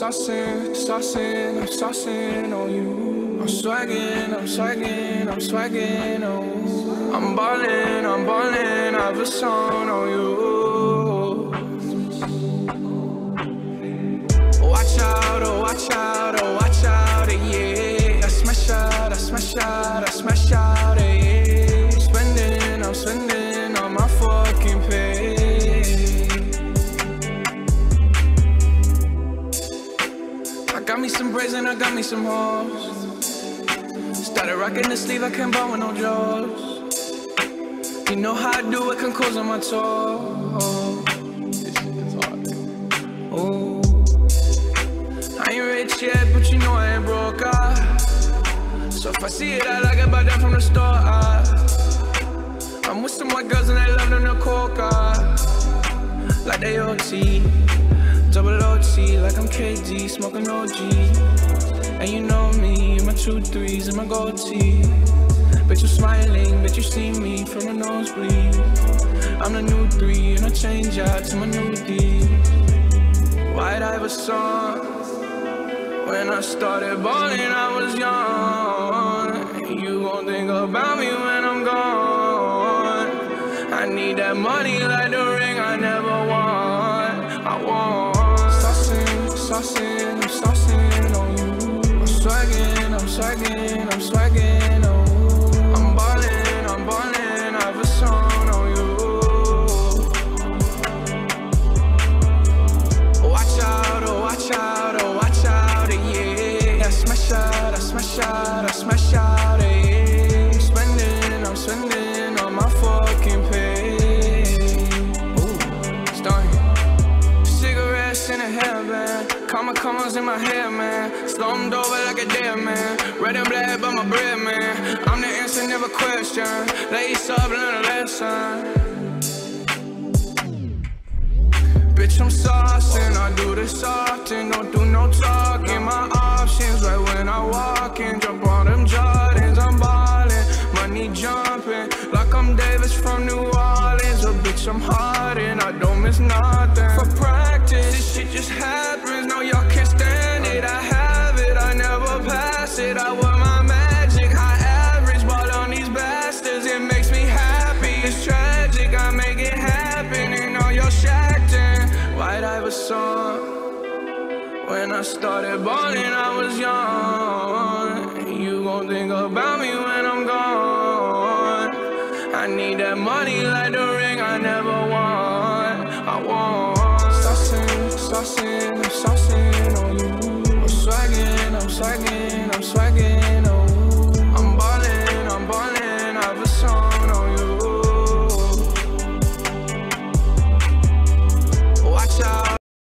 Saucing, saucing, I'm saucing on you. I'm swagging, I'm I'm on. I'm ballin', I'm ballin', I have a song on you. I smash out, yeah. Spending, I'm spending on my fucking pay. I got me some braids and I got me some hoes. Started rocking the sleeve, I can't buy with no jaws. You know how I do it, can close on my toes. Ooh. I ain't rich yet, but you know I ain't broke. So if I see it, I like it, buy that from the store. Ah. I'm with some white girls and they love them the coca. Like they OT, double OT, like I'm KD, smoking OG. And you know me, my two threes and my gold tee. Bet you smiling, bet you see me from a nosebleed. I'm the new three, and I change out to my new D. White Iverson. When I started balling, I was young. You gon' think about me when I'm gone. I need that money like the ring I never won. I want. Saucing, saucing, I'm saucing on you. I'm swagging, I'm swagging, I'm swagging smash out, I smash out, yeah. Spending, I'm spending on my fucking pay. Ooh, starting. Cigarettes in a hairband, comma commas in my hair, man. Slumped over like a dead man. Red and black, but my bread, man. I'm the answer, never question. Lace up, learn a lesson. Bitch, I'm saucing, I do this often, money jumping, like I'm Davis from New Orleans. A bitch, I'm hard and I don't miss nothing. For practice, this shit just happens, no, y'all can't stand it. I have it, I never pass it. I wear my magic, high average, ball on these bastards, it makes me happy. It's tragic, I make it happen, and all y'all shacked in. White Iverson. When I started balling, I was young. You gon' think about I need that money like the ring I never want. I want. Saucing, saucing, I'm saucing on you. I'm swagging, I'm swagging.